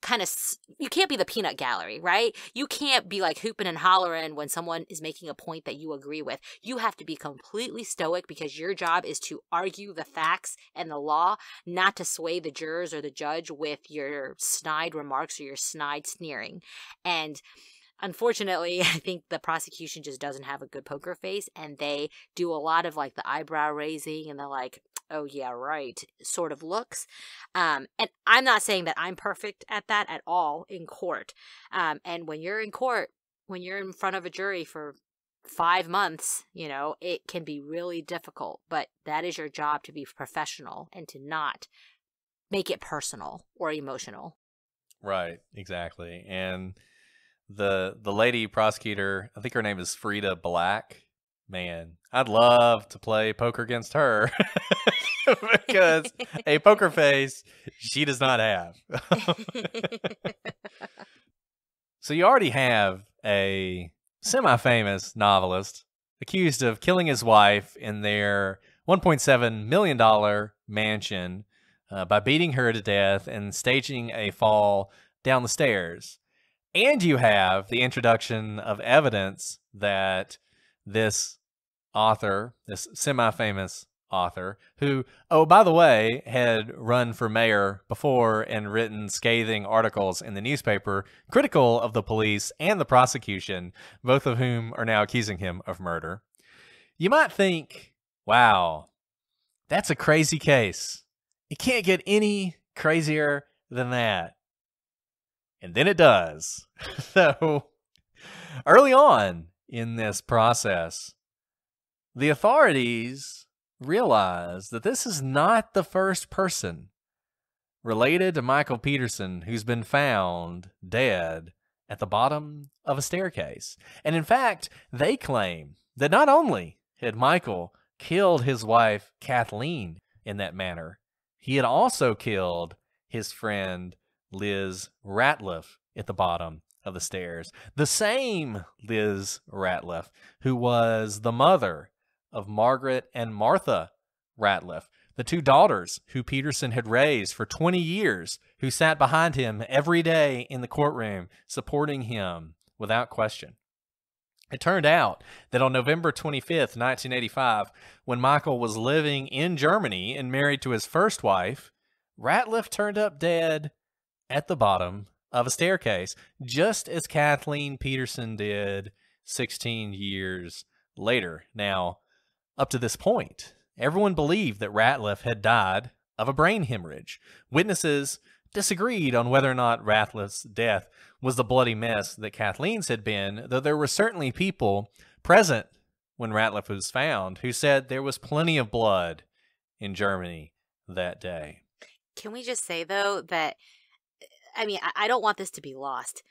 kind of you can't be the peanut gallery, right? You can't be like hooping and hollering when someone is making a point that you agree with. You have to be completely stoic because your job is to argue the facts and the law, not to sway the jurors or the judge with your snide remarks or your snide sneering. And unfortunately, I think the prosecution just doesn't have a good poker face and they do a lot of like the eyebrow raising and they're like, oh yeah right sort of looks um, and i'm not saying that i'm perfect at that at all in court um, and when you're in court when you're in front of a jury for five months you know it can be really difficult but that is your job to be professional and to not make it personal or emotional. Right exactly and the the lady prosecutor i think her name is freda black man i'd love to play poker against her because a poker face she does not have. so you already have a semi-famous novelist accused of killing his wife in their 1.7 million dollar mansion uh, by beating her to death and staging a fall down the stairs. And you have the introduction of evidence that this author, this semi famous author who, oh, by the way, had run for mayor before and written scathing articles in the newspaper critical of the police and the prosecution, both of whom are now accusing him of murder. You might think, wow, that's a crazy case. It can't get any crazier than that. And then it does. so, early on in this process, the authorities realize that this is not the first person related to Michael Peterson who's been found dead at the bottom of a staircase. And in fact, they claim that not only had Michael killed his wife, Kathleen, in that manner, he had also killed his friend, Liz Ratliff, at the bottom of the stairs. The same Liz Ratliff who was the mother of Margaret and Martha Ratliff, the two daughters who Peterson had raised for 20 years, who sat behind him every day in the courtroom, supporting him without question. It turned out that on November 25th, 1985, when Michael was living in Germany and married to his first wife, Ratliff turned up dead at the bottom of a staircase, just as Kathleen Peterson did 16 years later. Now, up to this point, everyone believed that Ratliff had died of a brain hemorrhage. Witnesses disagreed on whether or not Ratliff's death was the bloody mess that Kathleen's had been, though there were certainly people present when Ratliff was found who said there was plenty of blood in Germany that day. Can we just say, though, that I mean, I, don't want this to be lost.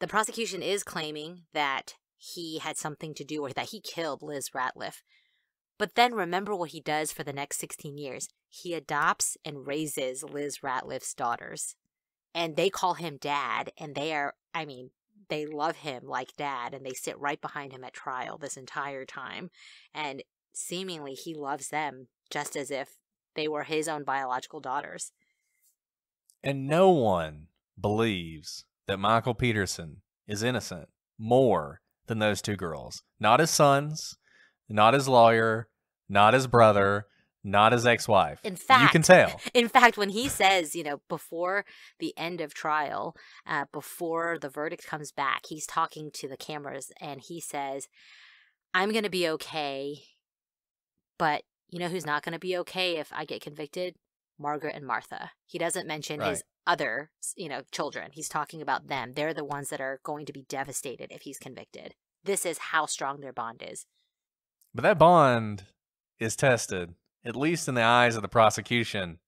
The prosecution is claiming that he had something to do or that he killed Liz Ratliff. But then remember what he does for the next 16 years. He adopts and raises Liz Ratliff's daughters. And they call him dad. And they are, I mean, they love him like dad. And they sit right behind him at trial this entire time. And seemingly he loves them just as if they were his own biological daughters. And no one believes that Michael Peterson is innocent more than those two girls. Not his sons, not his lawyer, not his brother, not his ex-wife. In fact, you can tell. In fact, when he says, you know, before the end of trial, uh, before the verdict comes back, he's talking to the cameras and he says, "I'm going to be okay, but you know who's not going to be okay if I get convicted? Margaret and Martha. He doesn't mention Right. his other, you know, children. He's talking about them. They're the ones that are going to be devastated if he's convicted. This is how strong their bond is. But that bond is tested, at least in the eyes of the prosecution,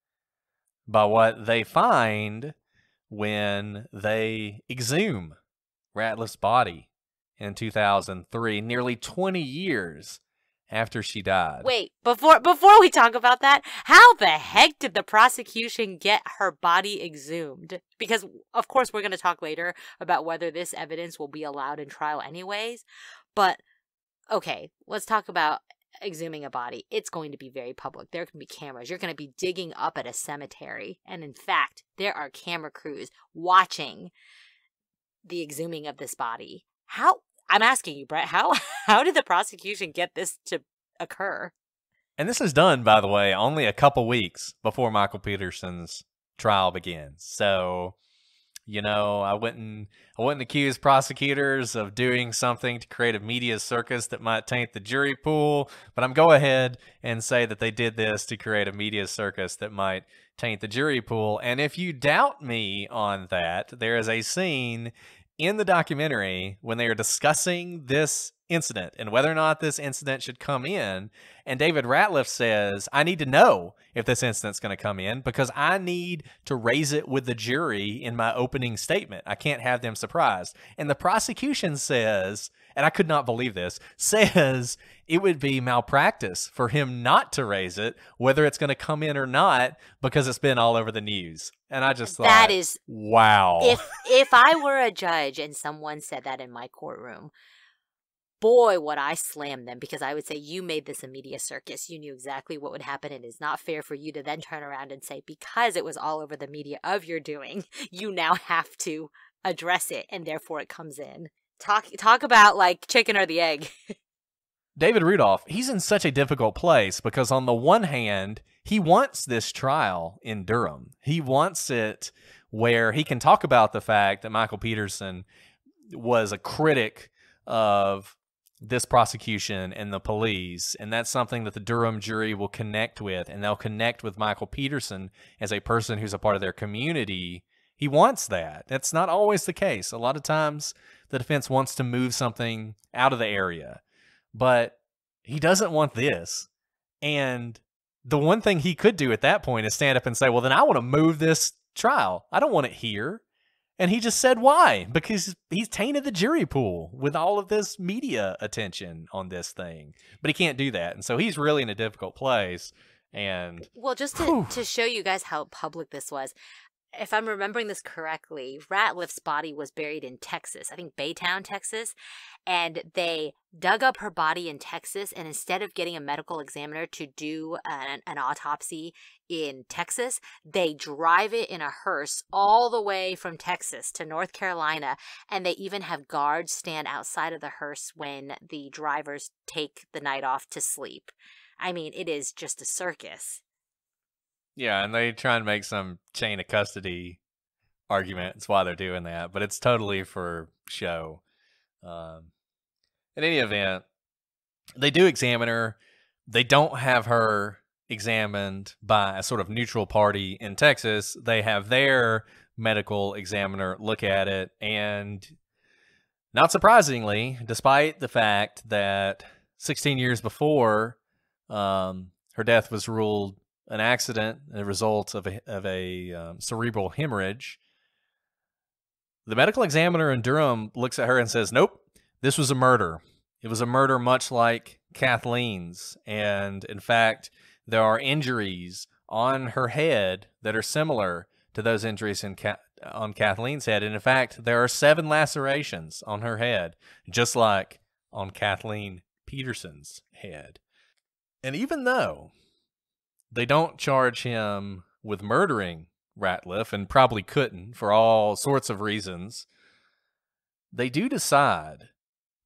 by what they find when they exhume Ratliff's body in 2003, nearly 20 years after she died. Wait, before before we talk about that, how the heck did the prosecution get her body exhumed? Because of course we're going to talk later about whether this evidence will be allowed in trial anyways, but okay, let's talk about exhuming a body. It's going to be very public. There can be cameras. You're going to be digging up at a cemetery, and in fact, there are camera crews watching the exhuming of this body. How I'm asking you, Brett, how how did the prosecution get this to occur? And this is done, by the way, only a couple weeks before Michael Peterson's trial begins. So, you know, I wouldn't I wouldn't accuse prosecutors of doing something to create a media circus that might taint the jury pool, but I'm go ahead and say that they did this to create a media circus that might taint the jury pool. And if you doubt me on that, there is a scene in the documentary when they are discussing this incident and whether or not this incident should come in. And David Ratliff says, I need to know if this incident's going to come in because I need to raise it with the jury in my opening statement. I can't have them surprised. And the prosecution says, and I could not believe this, says it would be malpractice for him not to raise it, whether it's going to come in or not, because it's been all over the news. And I just thought, That is wow. if if I were a judge and someone said that in my courtroom, boy would I slam them because I would say you made this a media circus. You knew exactly what would happen and it's not fair for you to then turn around and say because it was all over the media of your doing, you now have to address it and therefore it comes in. Talk talk about like chicken or the egg. David Rudolph, he's in such a difficult place because, on the one hand, he wants this trial in Durham. He wants it where he can talk about the fact that Michael Peterson was a critic of this prosecution and the police. And that's something that the Durham jury will connect with. And they'll connect with Michael Peterson as a person who's a part of their community. He wants that. That's not always the case. A lot of times, the defense wants to move something out of the area but he doesn't want this. And the one thing he could do at that point is stand up and say, well, then I want to move this trial. I don't want it here. And he just said why? Because he's tainted the jury pool with all of this media attention on this thing. But he can't do that. And so he's really in a difficult place. And Well, just to, Whew. to show you guys how public this was, if I'm remembering this correctly, Ratliff's body was buried in Texas, I think Baytown, Texas, and they dug up her body in Texas. And instead of getting a medical examiner to do an, an autopsy in Texas, they drive it in a hearse all the way from Texas to North Carolina. And they even have guards stand outside of the hearse when the drivers take the night off to sleep. I mean, it is just a circus. Yeah, and they try and make some chain of custody argument. That's why they're doing that. But it's totally for show. Um, in any event, they do examine her. They don't have her examined by a sort of neutral party in Texas. They have their medical examiner look at it. And not surprisingly, despite the fact that 16 years before, um, her death was ruled an accident, a result of a, of a um, cerebral hemorrhage. The medical examiner in Durham looks at her and says, Nope, this was a murder. It was a murder much like Kathleen's. And in fact, there are injuries on her head that are similar to those injuries in Ka- on Kathleen's head. And in fact, there are seven lacerations on her head, just like on Kathleen Peterson's head. And even though they don't charge him with murdering Ratliff and probably couldn't for all sorts of reasons, they do decide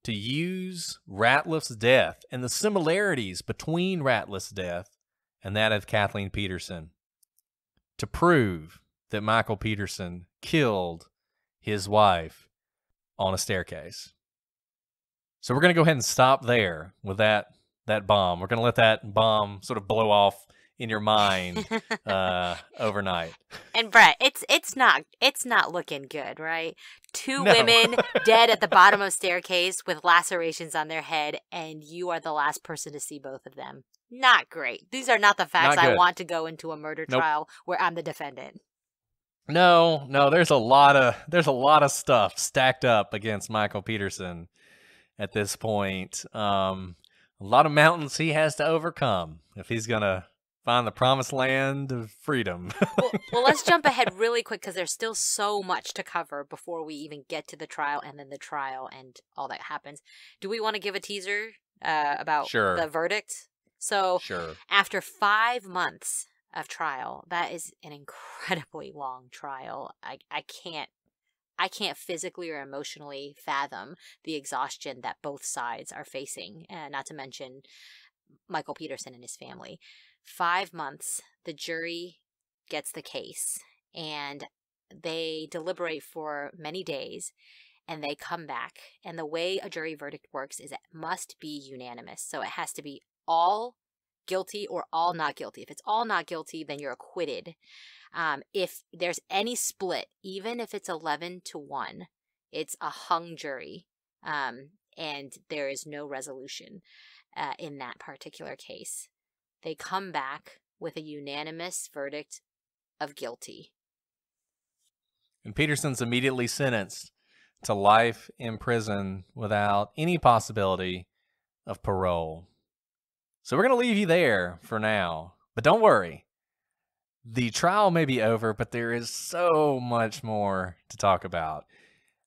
to use Ratliff's death and the similarities between Ratliff's death and that of Kathleen Peterson to prove that Michael Peterson killed his wife on a staircase. So we're going to go ahead and stop there with that that bomb. We're going to let that bomb sort of blow off in your mind uh, overnight. And Brett, it's it's not it's not looking good, right? Two No. women dead at the bottom of staircase with lacerations on their head, and you are the last person to see both of them. Not great. These are not the facts Not I want to go into a murder Nope. trial where I'm the defendant. No, no, there's a lot of there's a lot of stuff stacked up against Michael Peterson at this point. Um, a lot of mountains he has to overcome if he's gonna find the promised land of freedom. well, well, let's jump ahead really quick because there's still so much to cover before we even get to the trial and then the trial and all that happens. Do we want to give a teaser uh, about Sure. the verdict? So, sure. after five months of trial, that is an incredibly long trial. I, I can't. I can't physically or emotionally fathom the exhaustion that both sides are facing, uh, not to mention Michael Peterson and his family. Five months, the jury gets the case and they deliberate for many days and they come back. And the way a jury verdict works is it must be unanimous. So it has to be all guilty or all not guilty. If it's all not guilty, then you're acquitted. Um, if there's any split, even if it's 11 to 1, it's a hung jury. Um, and there is no resolution uh, in that particular case. They come back with a unanimous verdict of guilty. And Peterson's immediately sentenced to life in prison without any possibility of parole. So we're going to leave you there for now. But don't worry. The trial may be over, but there is so much more to talk about.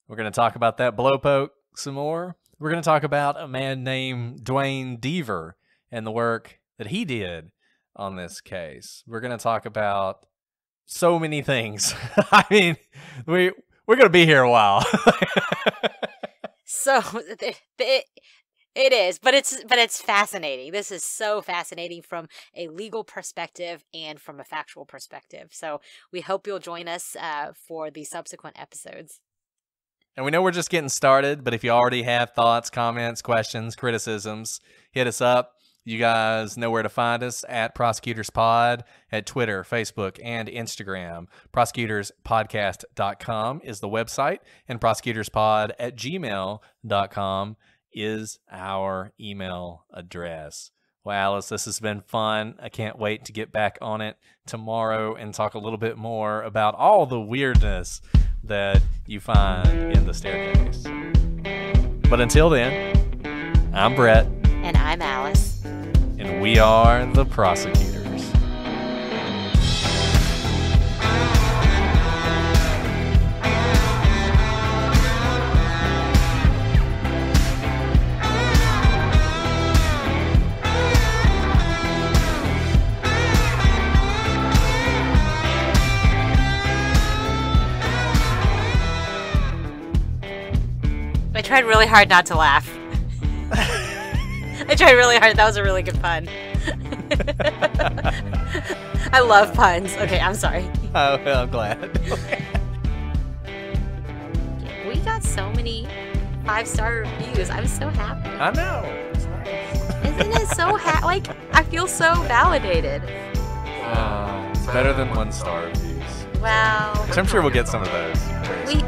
We're going to talk about that blowpoke some more. We're going to talk about a man named Duane Deaver and the work that he did on this case. We're going to talk about so many things. I mean, we we're going to be here a while. So th- th- it is, but it's but it's fascinating. This is so fascinating from a legal perspective and from a factual perspective. So we hope you'll join us uh, for the subsequent episodes. And we know we're just getting started, but if you already have thoughts, comments, questions, criticisms, hit us up. You guys know where to find us at Prosecutors Pod at Twitter, Facebook, and Instagram. Prosecutorspodcast.com is the website, and prosecutorspod at gmail.com is our email address. Well, Alice, this has been fun. I can't wait to get back on it tomorrow and talk a little bit more about all the weirdness that you find in the staircase. But until then, I'm Brett, And I'm Alice. We are the prosecutors. I tried really hard not to laugh. I tried really hard. That was a really good pun. I love puns. Okay, I'm sorry. Oh, I'm glad. We got so many five star reviews. I'm so happy. I know. Nice. Isn't it so ha- like I feel so validated. Uh, it's better than one star reviews. Wow. Which I'm sure we'll get some of those. We